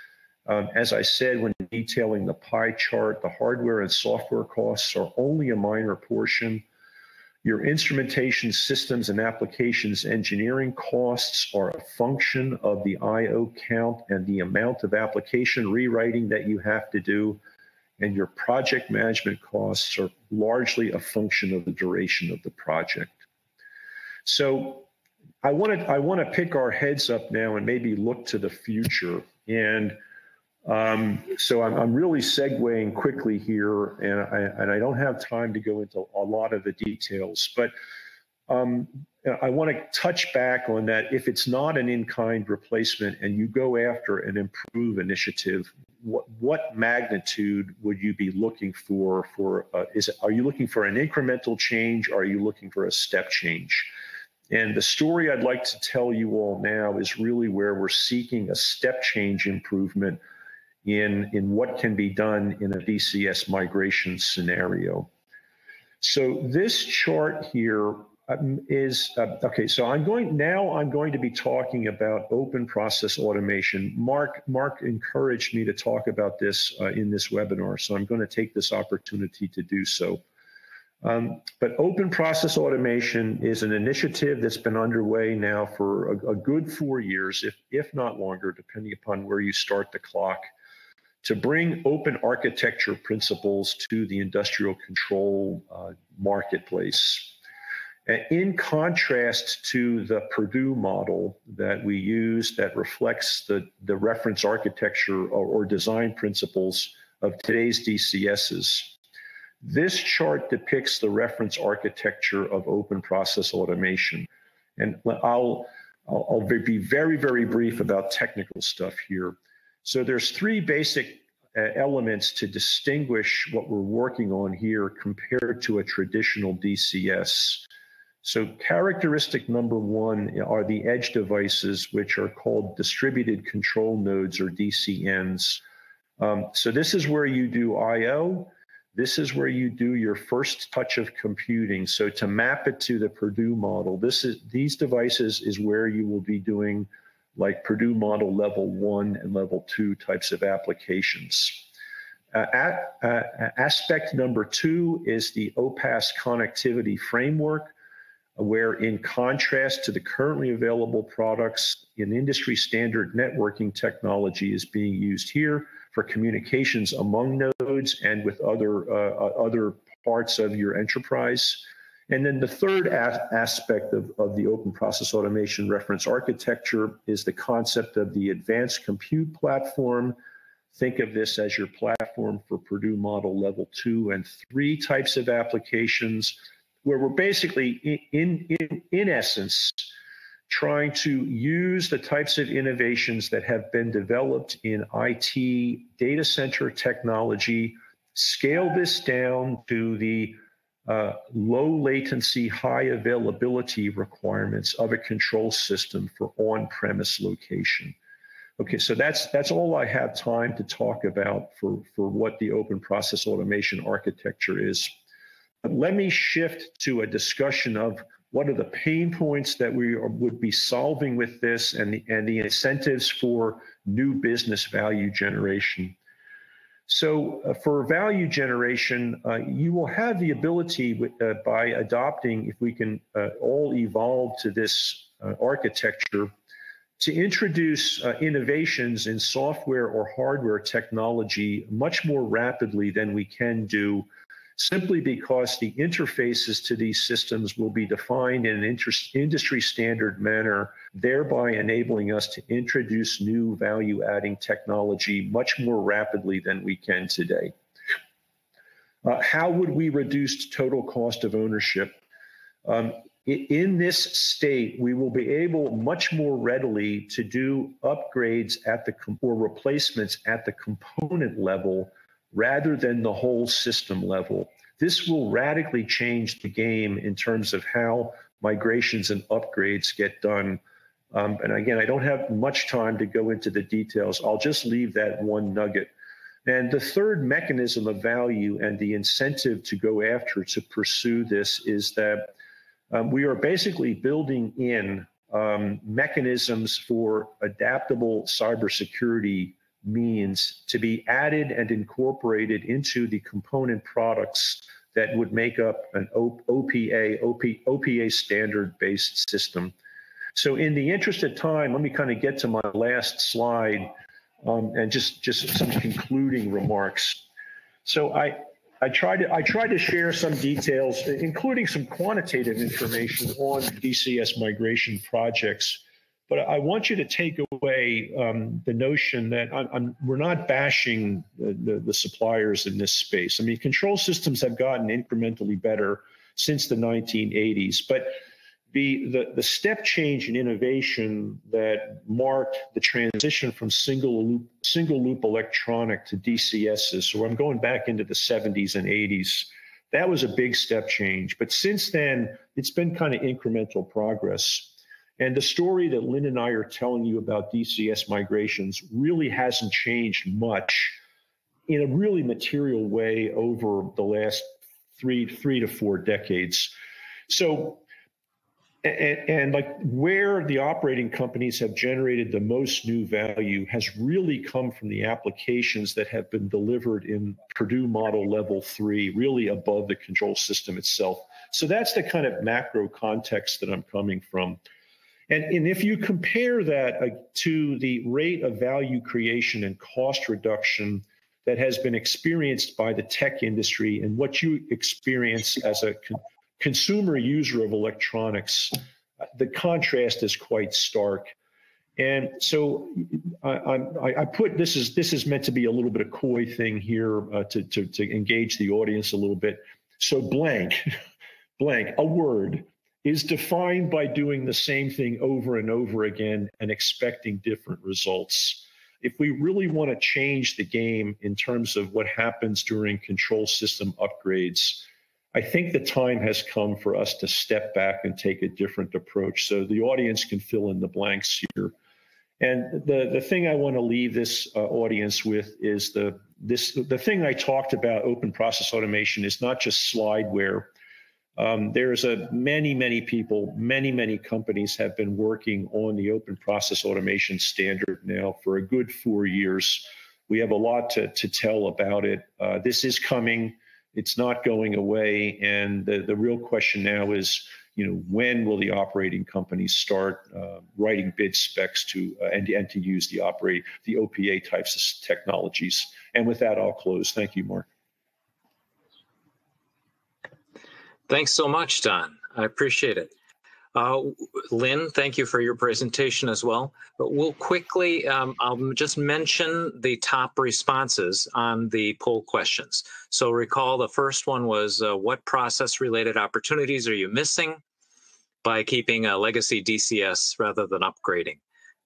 Um, as I said, when detailing the pie chart, the hardware and software costs are only a minor portion. Your instrumentation systems and applications engineering costs are a function of the IO count and the amount of application rewriting that you have to do. And your project management costs are largely a function of the duration of the project. So I want to I want to pick our heads up now and maybe look to the future. And um, so I'm, I'm, really segueing quickly here, and I, and I, don't have time to go into a lot of the details, but um, I want to touch back on that. If it's not an in-kind replacement and you go after an improve initiative, what, what magnitude would you be looking for? For uh, is are you looking for an incremental change? Or are you looking for a step change? And the story I'd like to tell you all now is really where we're seeking a step change improvement in, in what can be done in a DCS migration scenario. So this chart here um, is uh, okay. So I'm going now. I'm going to be talking about open process automation. Mark Mark encouraged me to talk about this uh, in this webinar, so I'm going to take this opportunity to do so. Um, but open process automation is an initiative that's been underway now for a, a good four years, if if not longer, depending upon where you start the clock to bring open architecture principles to the industrial control uh, marketplace. In contrast to the Purdue model that we use that reflects the, the reference architecture or, or design principles of today's DCSs, this chart depicts the reference architecture of open process automation. And I'll, I'll, I'll be very, very brief about technical stuff here. So there's three basic uh, elements to distinguish what we're working on here compared to a traditional DCS. So characteristic number one are the edge devices, which are called distributed control nodes or DCNs. Um, so this is where you do I/O. This is where you do your first touch of computing. So to map it to the Purdue model, this is these devices is where you will be doing like Purdue model level one and level two types of applications. Uh, at, uh, aspect number two is the OPAS connectivity framework where in contrast to the currently available products, an industry standard networking technology is being used here for communications among nodes and with other, uh, uh other parts of your enterprise. And then the third a- aspect of, of the open process automation reference architecture is the concept of the advanced compute platform. Think of this as your platform for Purdue model level two and three types of applications where we're basically in, in, in essence trying to use the types of innovations that have been developed in IT data center technology, scale this down to the uh, low latency, high availability requirements of a control system for on-premise location. Okay, so that's that's all I have time to talk about for, for what the open process automation architecture is. Let me shift to a discussion of what are the pain points that we are, would be solving with this and the, and the incentives for new business value generation. So, uh, for value generation, uh, you will have the ability uh, by adopting, if we can uh, all evolve to this uh, architecture, to introduce uh, innovations in software or hardware technology much more rapidly than we can do simply because the interfaces to these systems will be defined in an industry standard manner, thereby enabling us to introduce new value adding technology much more rapidly than we can today. Uh, how would we reduce total cost of ownership? Um, in this state, we will be able much more readily to do upgrades at the or replacements at the component level rather than the whole system level. This will radically change the game in terms of how migrations and upgrades get done. Um, and again, I don't have much time to go into the details. I'll just leave that one nugget. And the third mechanism of value and the incentive to go after to pursue this is that um, we are basically building in um, mechanisms for adaptable cybersecurity means to be added and incorporated into the component products that would make up an OPA, OP, OPA standard based system. So, in the interest of time, let me kind of get to my last slide um, and just, just some concluding remarks. So, I, I tried to I tried to share some details, including some quantitative information on DCS migration projects but I want you to take away um, the notion that I'm, I'm, we're not bashing the, the, the, suppliers in this space. I mean, control systems have gotten incrementally better since the 1980s, but the, the, the step change in innovation that marked the transition from single loop, single loop electronic to DCSs, so I'm going back into the 70s and 80s, that was a big step change. But since then, it's been kind of incremental progress. And the story that Lynn and I are telling you about DCS migrations really hasn't changed much in a really material way over the last three, three to four decades. So, and, and, like where the operating companies have generated the most new value has really come from the applications that have been delivered in Purdue model level three, really above the control system itself. So that's the kind of macro context that I'm coming from. And, and if you compare that uh, to the rate of value creation and cost reduction that has been experienced by the tech industry and what you experience as a con- consumer user of electronics, uh, the contrast is quite stark. And so I, I, I, put this is this is meant to be a little bit of coy thing here uh, to, to, to engage the audience a little bit. So blank, [laughs] blank, a word is defined by doing the same thing over and over again and expecting different results. If we really want to change the game in terms of what happens during control system upgrades, I think the time has come for us to step back and take a different approach. So the audience can fill in the blanks here. And the, the thing I want to leave this uh, audience with is the this the thing I talked about open process automation is not just slideware um, there's a many, many people, many, many companies have been working on the open process automation standard now for a good four years. We have a lot to, to tell about it. Uh, this is coming. It's not going away. And the, the real question now is, you know, when will the operating companies start uh, writing bid specs to uh, and, and to use the operate the OPA types of technologies? And with that, I'll close. Thank you, Mark. Thanks so much, Don. I appreciate it. Uh, Lynn, thank you for your presentation as well. But we'll quickly, um, I'll just mention the top responses on the poll questions. So recall the first one was uh, what process related opportunities are you missing by keeping a legacy DCS rather than upgrading?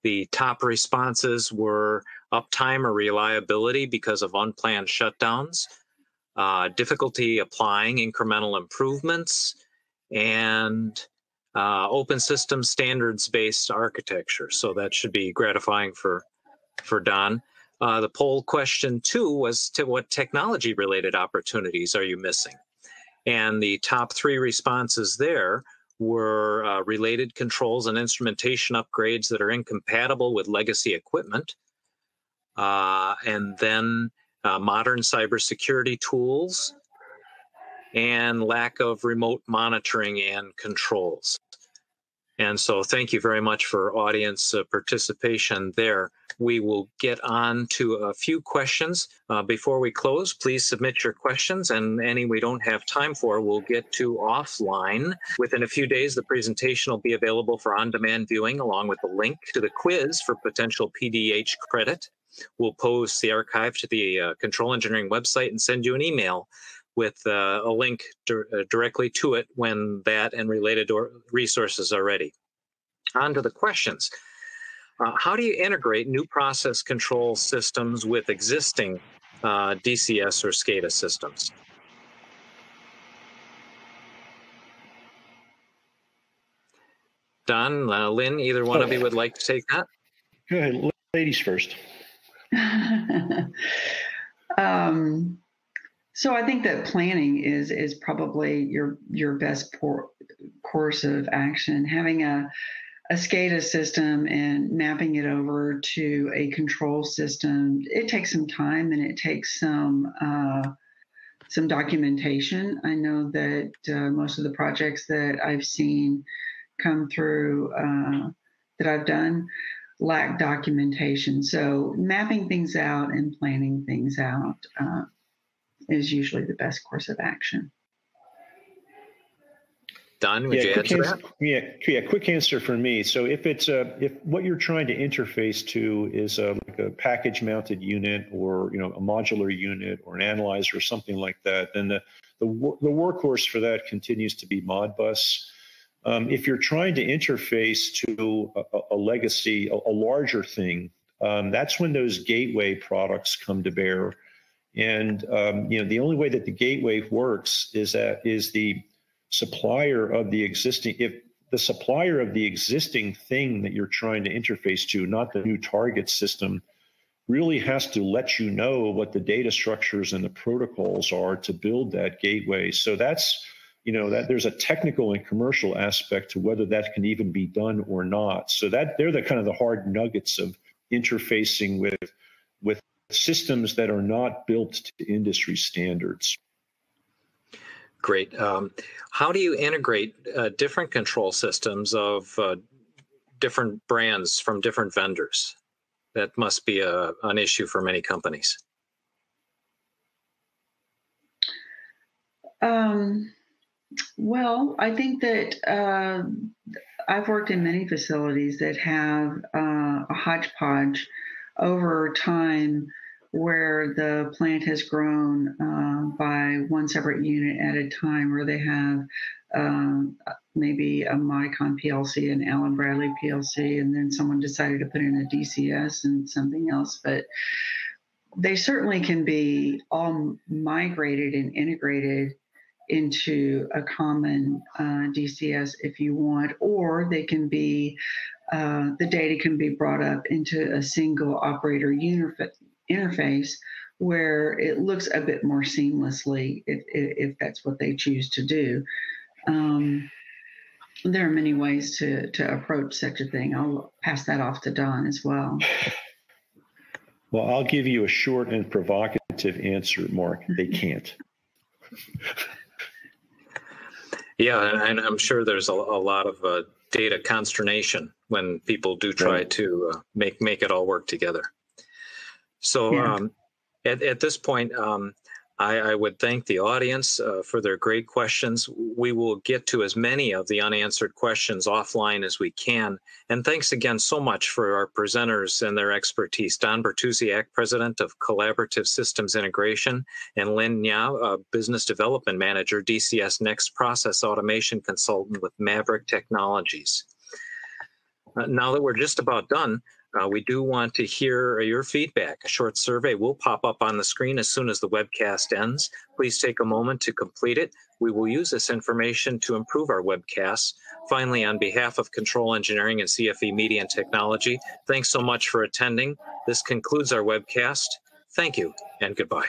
The top responses were uptime or reliability because of unplanned shutdowns, uh, difficulty applying incremental improvements, and uh, open system standards based architecture. So that should be gratifying for, for Don. Uh, the poll question two was to what technology related opportunities are you missing? And the top three responses there were uh, related controls and instrumentation upgrades that are incompatible with legacy equipment. Uh, and then uh, modern cybersecurity tools, and lack of remote monitoring and controls. And so, thank you very much for audience uh, participation there. We will get on to a few questions. Uh, before we close, please submit your questions, and any we don't have time for, we'll get to offline. Within a few days, the presentation will be available for on demand viewing, along with a link to the quiz for potential PDH credit. We'll post the archive to the uh, control engineering website and send you an email with uh, a link uh, directly to it when that and related resources are ready. On to the questions. Uh, how do you integrate new process control systems with existing uh, DCS or SCADA systems? Don, uh, Lynn, either one of you would like to take that? Go ahead, ladies first. [laughs] um, so I think that planning is is probably your your best por- course of action. Having a a SCADA system and mapping it over to a control system, it takes some time and it takes some uh, some documentation. I know that uh, most of the projects that I've seen come through uh, that I've done lack documentation. So mapping things out and planning things out uh, is usually the best course of action. Don, would yeah, you add to answer, that? Yeah, yeah, quick answer for me. So if it's a, if what you're trying to interface to is a, like a package mounted unit or you know a modular unit or an analyzer or something like that, then the the, the workhorse for that continues to be Modbus. Um, if you're trying to interface to a, a legacy, a, a, larger thing, um, that's when those gateway products come to bear. And um, you know, the only way that the gateway works is that is the supplier of the existing. If the supplier of the existing thing that you're trying to interface to, not the new target system, really has to let you know what the data structures and the protocols are to build that gateway. So that's you know that there's a technical and commercial aspect to whether that can even be done or not so that they're the kind of the hard nuggets of interfacing with with systems that are not built to industry standards great um, how do you integrate uh, different control systems of uh, different brands from different vendors. That must be a, an issue for many companies. Um, well, I think that uh, I've worked in many facilities that have uh, a hodgepodge over time where the plant has grown uh, by one separate unit at a time, where they have um, maybe a Modicon PLC and Allen Bradley PLC, and then someone decided to put in a DCS and something else. But they certainly can be all migrated and integrated into a common uh, DCS if you want, or they can be, uh, the data can be brought up into a single operator interface where it looks a bit more seamlessly if, if that's what they choose to do. Um, there are many ways to, to approach such a thing. I'll pass that off to Don as well. Well, I'll give you a short and provocative answer, Mark. They can't. [laughs] Yeah, and I'm sure there's a, a lot of uh, data consternation when people do try right. to uh, make make it all work together. So yeah. um, at, at this point, um, I, I, would thank the audience uh, for their great questions. We will get to as many of the unanswered questions offline as we can. And thanks again so much for our presenters and their expertise. Don Bartusiak, President of Collaborative Systems Integration, and Lynn Nya, Business Development Manager, DCS Next Process Automation Consultant with Maverick Technologies. Uh, now that we're just about done, uh, we do want to hear your feedback. A short survey will pop up on the screen as soon as the webcast ends. Please take a moment to complete it. We will use this information to improve our webcasts. Finally, on behalf of Control Engineering and CFE Media and Technology, thanks so much for attending. This concludes our webcast. Thank you and goodbye.